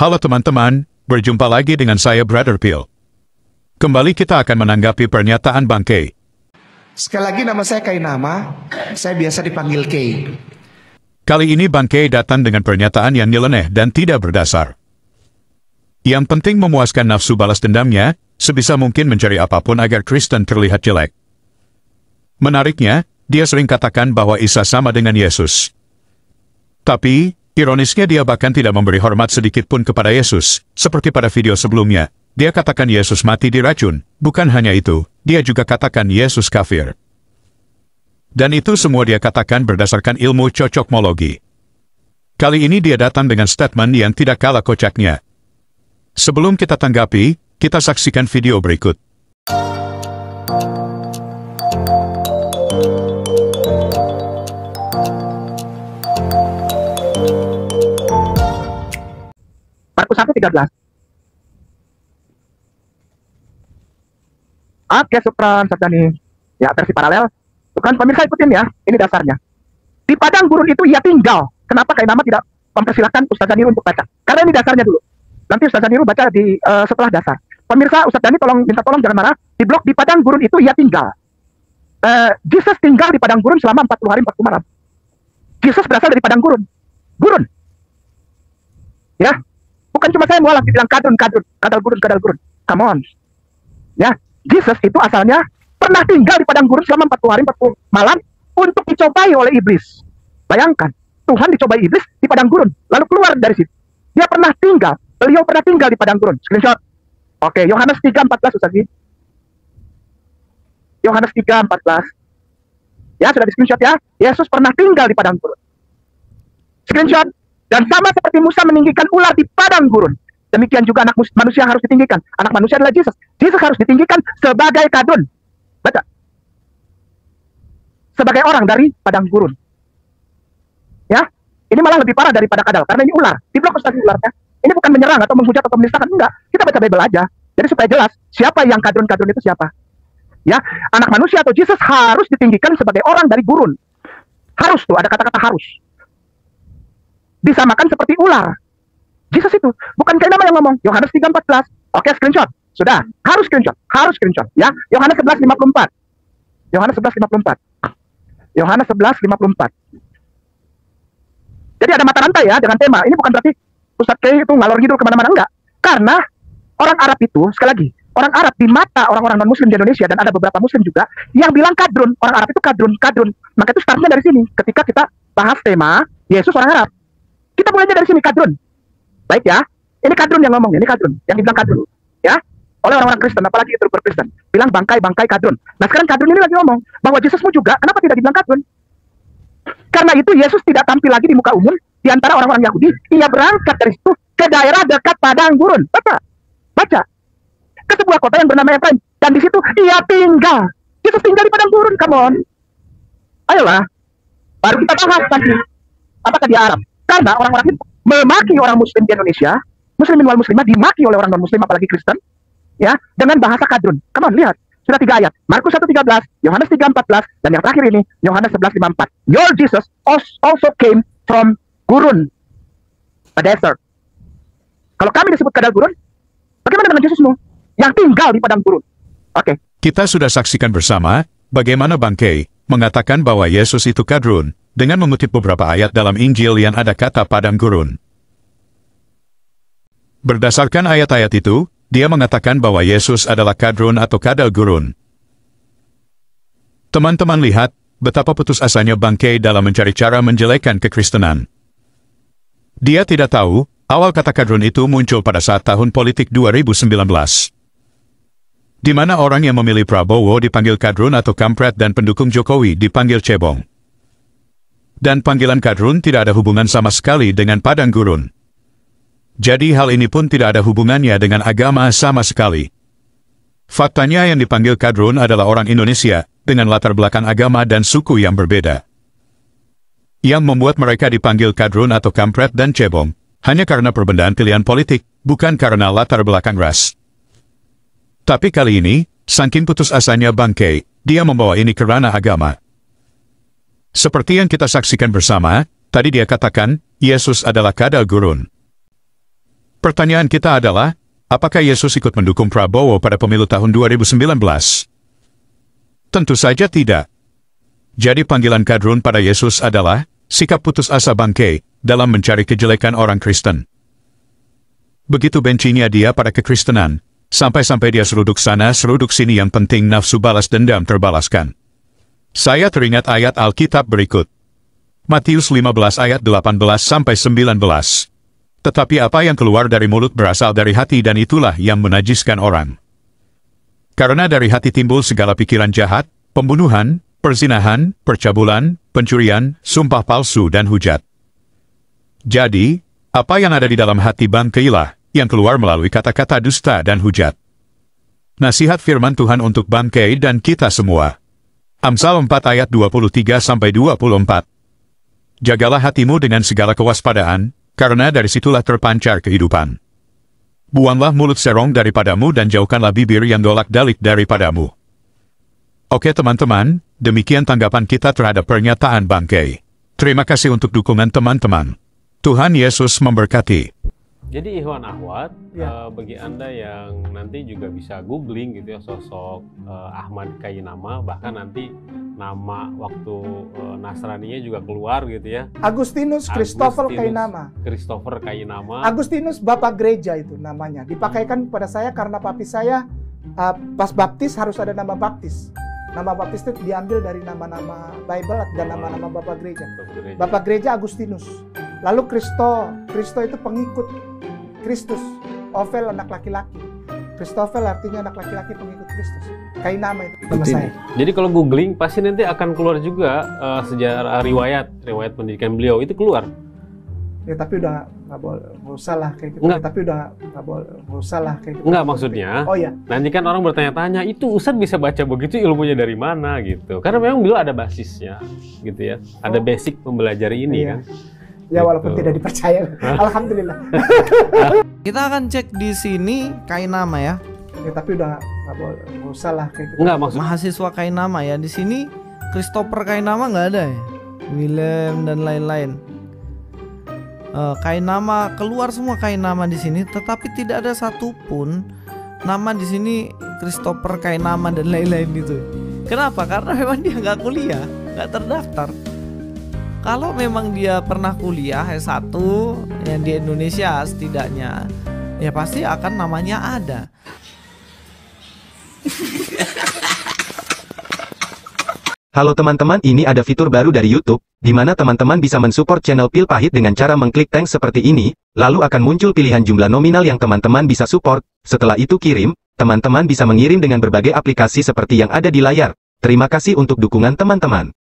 Halo teman-teman, berjumpa lagi dengan saya Brother Phil. Kembali kita akan menanggapi pernyataan Bang Kay. Sekali lagi nama saya Kai Nama, saya biasa dipanggil Kay. Kali ini Bang Kay datang dengan pernyataan yang nyeleneh dan tidak berdasar. Yang penting memuaskan nafsu balas dendamnya, sebisa mungkin mencari apa pun agar Kristen terlihat jelek. Menariknya, dia sering katakan bahwa Isa sama dengan Yesus. Tapi, ironisnya dia bahkan tidak memberi hormat sedikit pun kepada Yesus, seperti pada video sebelumnya. Dia katakan Yesus mati diracun, bukan hanya itu, dia juga katakan Yesus kafir. Dan itu semua dia katakan berdasarkan ilmu cocokmologi. Kali ini dia datang dengan statement yang tidak kalah kocaknya. Sebelum kita tanggapi, kita saksikan video berikut. 1, 13. Oke, Supran, sabda nih. Ya, versi paralel. Bukan pemirsa ikutin ya, ini dasarnya. Di padang gurun itu ia tinggal. Kenapa kayak nama tidak mempersilahkan Ustaz Niru untuk baca? Karena ini dasarnya dulu. Nanti Ustaz Niru baca di uh, setelah dasar. Pemirsa Ustaz Dani tolong minta tolong jangan marah. Di blog di padang gurun itu ia tinggal. Uh, Jesus tinggal di padang gurun selama 40 hari 40 malam. Jesus berasal dari padang gurun. Gurun. Ya, bukan cuma saya mualaf dibilang kadrun, kadrun, kadal gurun, kadal gurun. Come on. Ya, Jesus itu asalnya pernah tinggal di padang gurun selama 40 hari 40 malam untuk dicobai oleh iblis. Bayangkan, Tuhan dicobai iblis di padang gurun, lalu keluar dari situ. Dia pernah tinggal, beliau pernah tinggal di padang gurun. Screenshot. Oke, Yohanes 3:14 Ustaz. Yohanes 3:14. Ya, sudah di screenshot ya. Yesus pernah tinggal di padang gurun. Screenshot. Dan sama seperti Musa meninggikan ular di padang gurun. Demikian juga anak manusia harus ditinggikan. Anak manusia adalah Yesus. Yesus harus ditinggikan sebagai kadun. Baca. Sebagai orang dari padang gurun. Ya, ini malah lebih parah daripada kadal. Karena ini ular. Di blok Ustaz ularnya. Ini bukan menyerang atau menghujat atau menistakan. Enggak. Kita baca Bible aja. Jadi supaya jelas siapa yang kadrun-kadrun itu siapa. Ya, anak manusia atau Yesus harus ditinggikan sebagai orang dari gurun. Harus tuh, ada kata-kata harus. Disamakan seperti ular. Yesus itu bukan kayak nama yang ngomong. Yohanes 3:14. Oke, screenshot. Sudah, harus screenshot, harus screenshot ya. Yohanes 11:54. Yohanes 11:54. Yohanes 11:54. Jadi ada mata rantai ya dengan tema. Ini bukan berarti Ustadz Kay itu ngalor ngidul ke mana-mana enggak. Karena orang Arab itu sekali lagi orang Arab di mata orang-orang non Muslim di Indonesia dan ada beberapa Muslim juga yang bilang kadrun. Orang Arab itu kadrun, kadrun. Maka itu startnya dari sini. Ketika kita bahas tema Yesus orang Arab, kita mulainya dari sini kadrun. Baik ya, ini kadrun yang ngomong, ini kadrun yang dibilang kadrun, ya oleh orang-orang Kristen, apalagi itu berkristen, bilang bangkai-bangkai kadrun. Nah sekarang kadrun ini lagi ngomong bahwa Yesusmu juga, kenapa tidak dibilang kadrun? Karena itu Yesus tidak tampil lagi di muka umum di antara orang-orang Yahudi. Ia berangkat dari situ ke daerah dekat padang gurun. Baca, baca. Ke sebuah kota yang bernama Efraim. Dan di situ ia tinggal. Yesus tinggal di padang gurun, come. Ayolah, baru kita bahas nanti. Apakah dia Arab? Karena orang-orang memaki orang Muslim di Indonesia, Muslimin wal Muslimah dimaki oleh orang non Muslim apalagi Kristen, ya dengan bahasa kadrun. Come on, lihat. Sudah tiga ayat. Markus 1.13, Yohanes 3.14, dan yang terakhir ini, Yohanes 11.54. Your Jesus also came from gurun, a desert. Kalau kami disebut kadal gurun, bagaimana dengan Yesusmu? Yang tinggal di padang gurun. Oke. Okay. Kita sudah saksikan bersama, bagaimana Bang Kay mengatakan bahwa Yesus itu kadrun, dengan mengutip beberapa ayat dalam Injil yang ada kata padang gurun. Berdasarkan ayat-ayat itu, dia mengatakan bahwa Yesus adalah kadrun atau kadal gurun. Teman-teman lihat, betapa putus asanya bangkai dalam mencari cara menjelekkan kekristenan. Dia tidak tahu, awal kata kadrun itu muncul pada saat tahun politik 2019. Di mana orang yang memilih Prabowo dipanggil kadrun atau kampret dan pendukung Jokowi dipanggil cebong. Dan panggilan kadrun tidak ada hubungan sama sekali dengan padang gurun. Jadi hal ini pun tidak ada hubungannya dengan agama sama sekali. Faktanya yang dipanggil kadrun adalah orang Indonesia, dengan latar belakang agama dan suku yang berbeda. Yang membuat mereka dipanggil kadrun atau kampret dan cebong, hanya karena perbedaan pilihan politik, bukan karena latar belakang ras. Tapi kali ini, saking putus asanya bangkai, dia membawa ini kerana agama. Seperti yang kita saksikan bersama, tadi dia katakan, Yesus adalah kadal gurun. Pertanyaan kita adalah, apakah Yesus ikut mendukung Prabowo pada pemilu tahun 2019? Tentu saja tidak. Jadi panggilan kadrun pada Yesus adalah, sikap putus asa bangkai, dalam mencari kejelekan orang Kristen. Begitu bencinya dia pada kekristenan, sampai-sampai dia seruduk sana seruduk sini yang penting nafsu balas dendam terbalaskan. Saya teringat ayat Alkitab berikut. Matius 15 ayat 18 sampai 19. Tetapi apa yang keluar dari mulut berasal dari hati dan itulah yang menajiskan orang. Karena dari hati timbul segala pikiran jahat, pembunuhan, perzinahan, percabulan, pencurian, sumpah palsu dan hujat. Jadi, apa yang ada di dalam hati bangkailah, yang keluar melalui kata-kata dusta dan hujat. Nasihat firman Tuhan untuk bangkai dan kita semua. Amsal 4 ayat 23-24 Jagalah hatimu dengan segala kewaspadaan, karena dari situlah terpancar kehidupan. Buanglah mulut serong daripadamu dan jauhkanlah bibir yang dolak-dalik daripadamu. Oke teman-teman, demikian tanggapan kita terhadap pernyataan bangkai. Terima kasih untuk dukungan teman-teman. Tuhan Yesus memberkati. Jadi Ikhwan Ahwat, Ya. eh, bagi Anda yang nanti juga bisa googling gitu ya sosok eh, Ahmad Kainama, bahkan nanti nama waktu eh, Nasraninya juga keluar gitu ya. Agustinus Christopher Agustinus. Kainama. Christopher Kainama. Agustinus Bapak Gereja itu namanya. Dipakaikan pada saya karena papi saya uh, pas baptis harus ada nama baptis. Nama baptis itu diambil dari nama-nama Bible dan nama-nama Bapak Gereja. Gereja. Bapak Gereja Agustinus. Lalu Kristo, Kristo itu pengikut Kristus. Ovel anak laki-laki. Christophel artinya anak laki-laki pengikut Kristus. Kainama itu nama saya. Jadi kalau googling pasti nanti akan keluar juga eh, sejarah riwayat riwayat pendidikan beliau itu keluar. Ya tapi udah nggak boleh, nggak usah lah kayak gitu. Nggak. Tapi udah nggak boleh, nggak usah lah kayak gitu. Enggak maksudnya. Oh ya, Nanti kan orang bertanya-tanya, itu Ustadz bisa baca begitu ilmunya dari mana gitu. Karena memang beliau ada basisnya gitu ya. Ada Oh. basic mempelajari ini Iya. kan. Ya walaupun Gitu. tidak dipercaya. Alhamdulillah. Kita akan cek di sini Kainama ya. Ya tapi udah nggak usah lah kayak gitu. Enggak maksud Mahasiswa Kainama ya. Di sini Christopher Kainama nggak ada ya. William dan lain-lain. Eh, Kainama keluar semua Kainama di sini, tetapi tidak ada satupun nama di sini Christopher Kainama dan lain-lain gitu. Kenapa? Karena memang dia nggak kuliah, nggak terdaftar. Kalau memang dia pernah kuliah S1 yang di Indonesia setidaknya, ya pasti akan namanya ada. Halo teman-teman, ini ada fitur baru dari YouTube, di mana teman-teman bisa mensupport channel Pil Pahit dengan cara mengklik thanks seperti ini, lalu akan muncul pilihan jumlah nominal yang teman-teman bisa support. Setelah itu kirim, teman-teman bisa mengirim dengan berbagai aplikasi seperti yang ada di layar. Terima kasih untuk dukungan teman-teman.